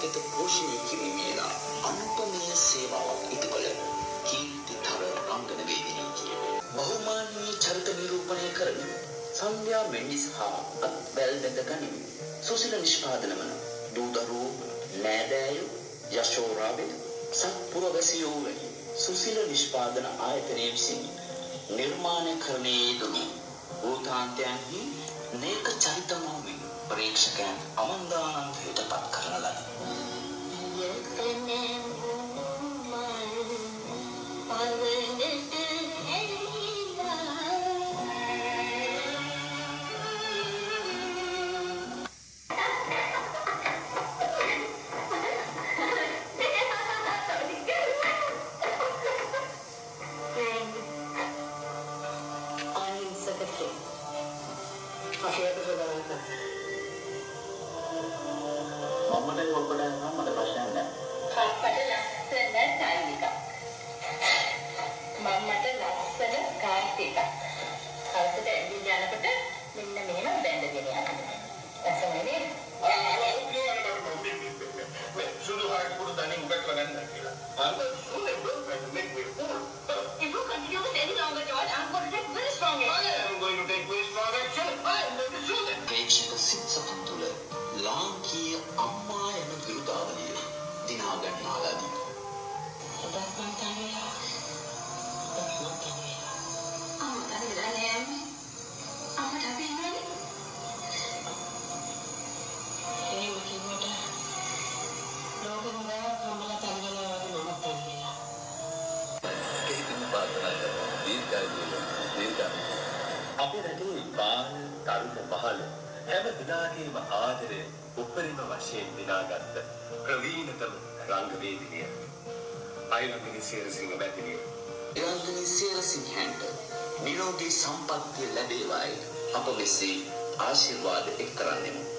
වෙත පෝෂණය කිරීමේලා අනුපමේය සේවාවක් ඉටු කළ කීර්තිතර රංගන වේදිනියකි. බහුමානීය චරිත නිරූපණය කරමින් සංධ්‍යා මෙන්ඩිස් හා අත්බැල් බැඳ ගනිමින් සුසිල නිෂ්පාදන වන දූදරුවෝ නෑදෑයෝ යශෝරාබෙද සත්පුරවැසියෝ වැනි සුසිල නිෂ්පාදන ආයතනය විසින් නිර්මාණය කරණයේ යෙදුණි. භූතාන්තයන්හි නේක චරිතමෝමින් ප්‍රේක්ෂකයන් අමන්දානන්දයට පත් කරන ලද Okay, I'm gonna go අහිංසක කෙනෙක්. අපේ අත සදාගන්න. මම්මට ඔබට නම් මට ප්‍රශ්නයක් නැහැ. අපේ රටේ බාල තරුණ පහළ. හැම දිනාගේම ආදරය උපරිම වශයෙන් දිනාගත්ත ප්‍රවීණතම රංගවේදිනිය. අයිරංගනි සියරසිංහ මැතිනිය ඉරන්දනී සේරසිංහන්ට නිරෝගී සම්පත්තිය ලැබේවායි. අප මෙසේ ආශිර්වාද එක් කරන්නෙමු.